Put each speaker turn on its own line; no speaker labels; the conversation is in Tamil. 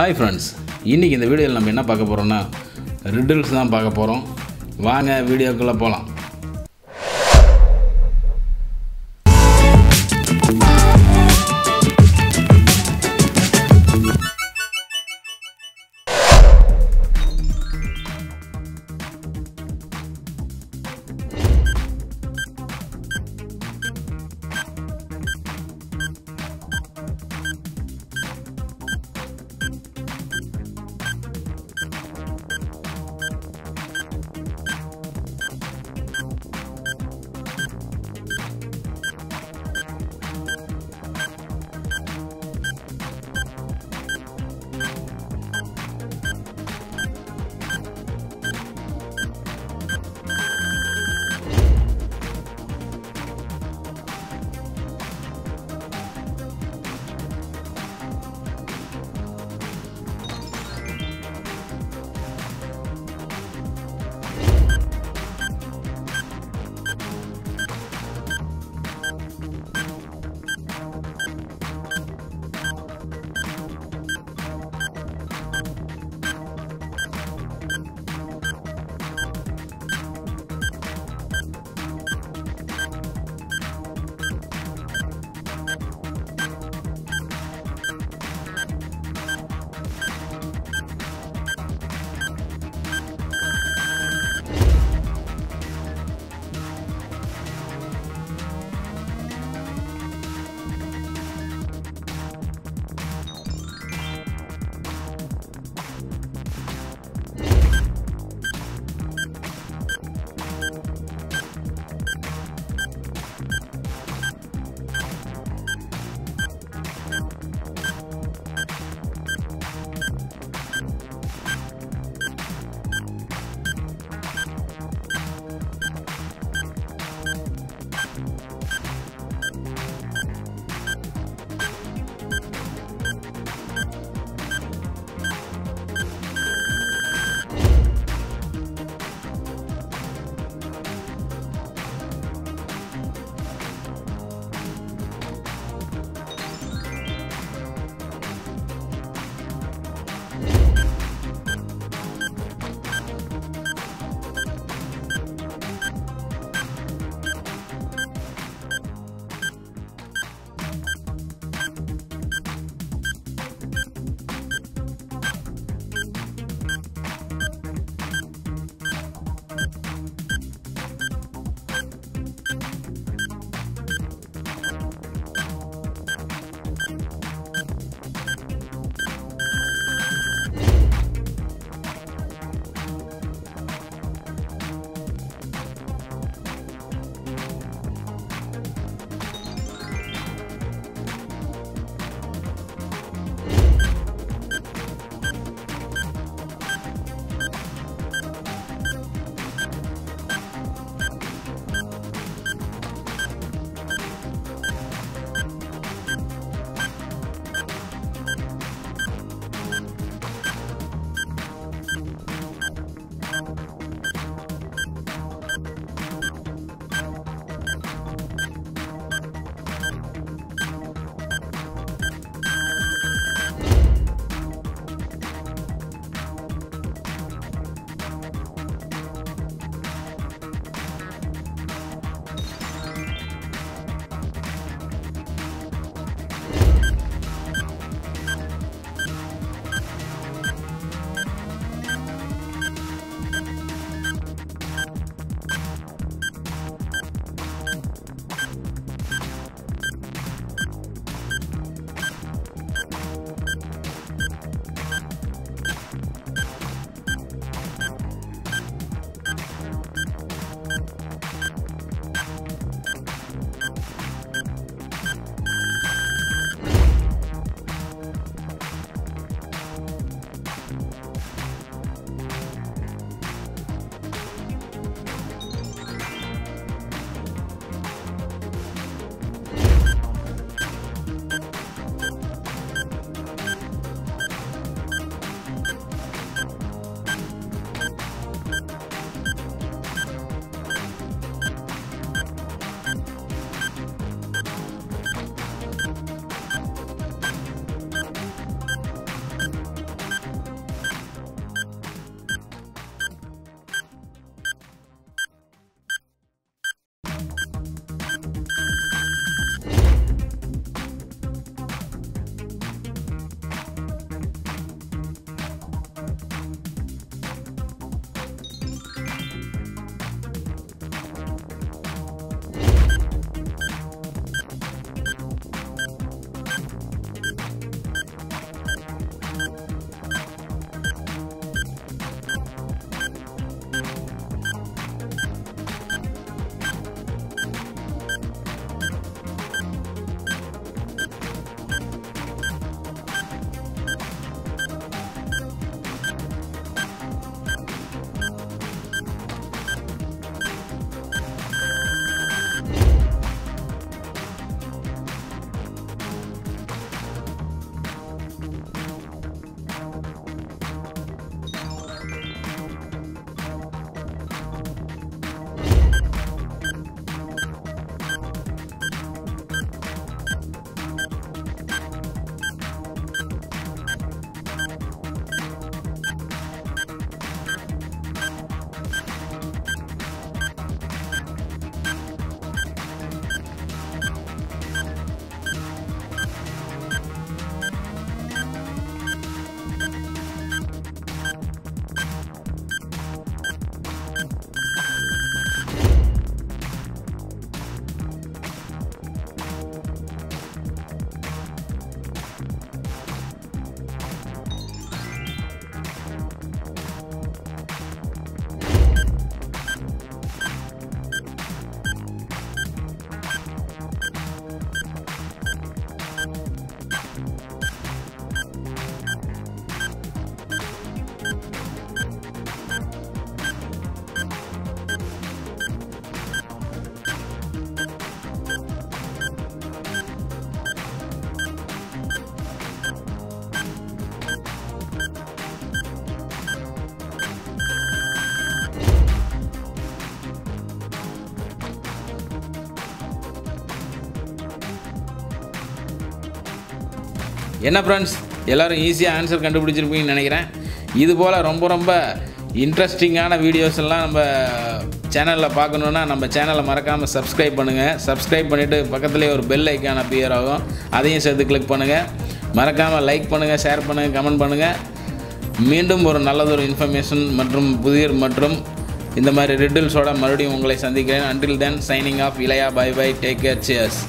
ஹாய் ஃப்ரெண்ட்ஸ் இன்றைக்கி இந்த வீடியோவில் நம்ம என்ன பார்க்க போகிறோம்னா ரிடில்ஸ் தான் பார்க்க போகிறோம் வாங்க வீடியோக்குள்ளே போகலாம் என்ன ஃப்ரெண்ட்ஸ் எல்லோரும் ஈஸியாக ஆன்சர் கண்டுபிடிச்சிருப்பீங்கன்னு நினைக்கிறேன். இது போல் ரொம்ப ரொம்ப இன்ட்ரெஸ்டிங்கான வீடியோஸ் எல்லாம் நம்ம சேனலில் பார்க்கணுன்னா நம்ம சேனலை மறக்காமல் சப்ஸ்கிரைப் பண்ணுங்கள் சப்ஸ்கிரைப் பண்ணிவிட்டு பக்கத்துலேயே ஒரு பெல் ஐக்கான் அப்பியர் ஆகும். அதையும் சேர்த்து கிளிக் பண்ணுங்கள் மறக்காமல் லைக் பண்ணுங்கள் ஷேர் பண்ணுங்கள் கமெண்ட் பண்ணுங்கள் மீண்டும் ஒரு நல்லதொரு இன்ஃபர்மேஷன் மற்றும் புதிய மற்றும் இந்த மாதிரி ரிட்டில்ஸோட மறுபடியும் உங்களை சந்திக்கிறேன். Until then signing off Ilaiya bye bye take care cheers